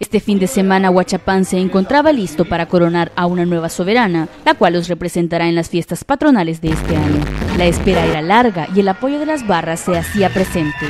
Este fin de semana Huachapán se encontraba listo para coronar a una nueva soberana, la cual los representará en las fiestas patronales de este año. La espera era larga y el apoyo de las barras se hacía presente.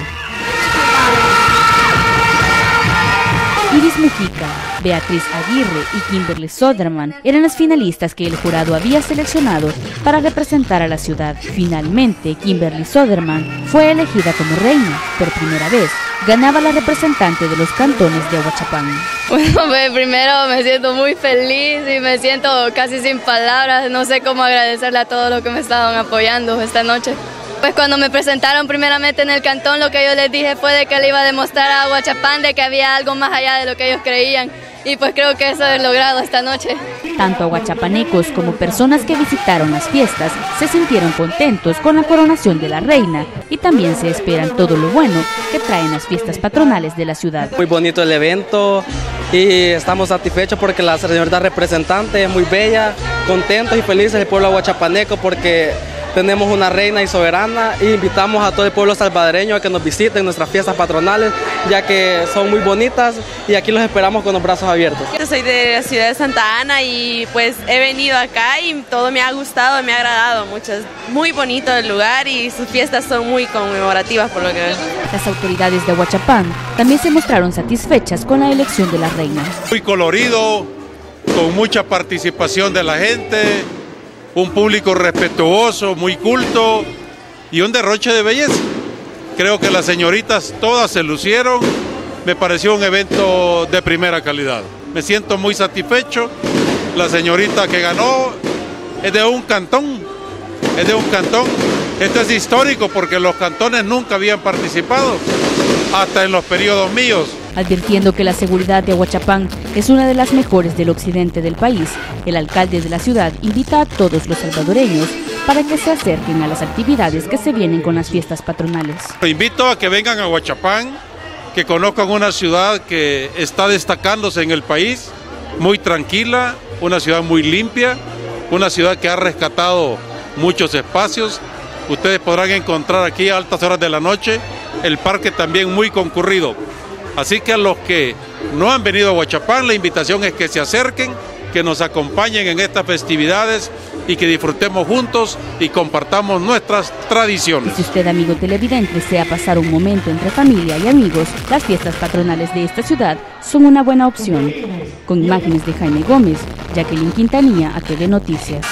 Iris Mujica, Beatriz Aguirre y Kimberly Soderman eran las finalistas que el jurado había seleccionado para representar a la ciudad. Finalmente, Kimberly Soderman fue elegida como reina por primera vez. Ganaba la representante de los cantones de Aguachapán. Bueno, pues primero me siento muy feliz y me siento casi sin palabras. No sé cómo agradecerle a todos los que me estaban apoyando esta noche. Pues cuando me presentaron primeramente en el cantón, lo que yo les dije fue de que le iba a demostrar a Huachapán de que había algo más allá de lo que ellos creían. Y pues creo que eso he logrado esta noche. Tanto aguachapanecos como personas que visitaron las fiestas se sintieron contentos con la coronación de la reina y también se esperan todo lo bueno que traen las fiestas patronales de la ciudad. Muy bonito el evento y estamos satisfechos porque la señorita representante es muy bella, contentos y felices el pueblo aguachapaneco porque tenemos una reina y soberana e invitamos a todo el pueblo salvadoreño a que nos visiten nuestras fiestas patronales, ya que son muy bonitas y aquí los esperamos con los brazos abiertos. Yo soy de la ciudad de Santa Ana y pues he venido acá y todo me ha gustado, me ha agradado mucho. Es muy bonito el lugar y sus fiestas son muy conmemorativas por lo que veo. Las autoridades de Huachapán también se mostraron satisfechas con la elección de la reina. Muy colorido, con mucha participación de la gente, un público respetuoso, muy culto y un derroche de belleza. Creo que las señoritas todas se lucieron, me pareció un evento de primera calidad. Me siento muy satisfecho. La señorita que ganó es de un cantón, es de un cantón. Esto es histórico porque los cantones nunca habían participado, hasta en los periodos míos. Advirtiendo que la seguridad de Aguachapán es una de las mejores del occidente del país, el alcalde de la ciudad invita a todos los salvadoreños para que se acerquen a las actividades que se vienen con las fiestas patronales. Invito a que vengan a Aguachapán, que conozcan una ciudad que está destacándose en el país, muy tranquila, una ciudad muy limpia, una ciudad que ha rescatado muchos espacios. Ustedes podrán encontrar aquí a altas horas de la noche el parque también muy concurrido. Así que a los que no han venido a Huachapán, la invitación es que se acerquen, que nos acompañen en estas festividades y que disfrutemos juntos y compartamos nuestras tradiciones. Si usted, amigo televidente, desea pasar un momento entre familia y amigos, las fiestas patronales de esta ciudad son una buena opción. Con imágenes de Jaime Gómez, Jacqueline Quintanilla, a TV Noticias.